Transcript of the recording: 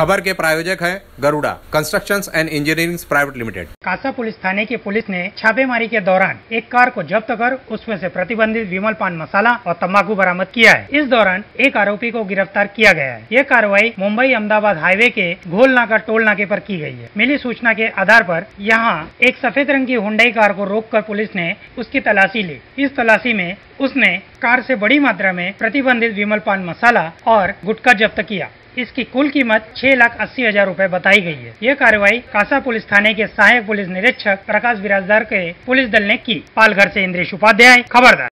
खबर के प्रायोजक है Garuda constructions and engineering private limited. Kasa police थाने की पुलिस ने छापेमारी के दौरान एक कार को जब्त कर उसमें से प्रतिबंधित विमल पान मसाला और तम्बाकू बरामद किया है। इस दौरान एक आरोपी को गिरफ़्तार किया गया है। ये कार्रवाई मुंबई अहमदाबाद हाईवे के घोल नाका टोल नाके पर की गई है। मिली सूचना के आधार पर यहाँ एक सफ़ेद रंग की हुंडई कार को रोककर पुलिस ने उसकी तलाशी ली। इस तलाशी में उसने कार से बड़ी मात्रा में प्रतिबंधित विमल पान मसाला और गुटखा जब्त किया। इसकी कुल कीमत छह लाख अस्सी हज़ार रूपए बताई गई है। यह कार्रवाई कासा पुलिस थाने के सहायक पुलिस निरीक्षक प्रकाश बिराजदार के पुलिस दल ने की। पालघर से इंद्रेश उपाध्याय, खबरदार।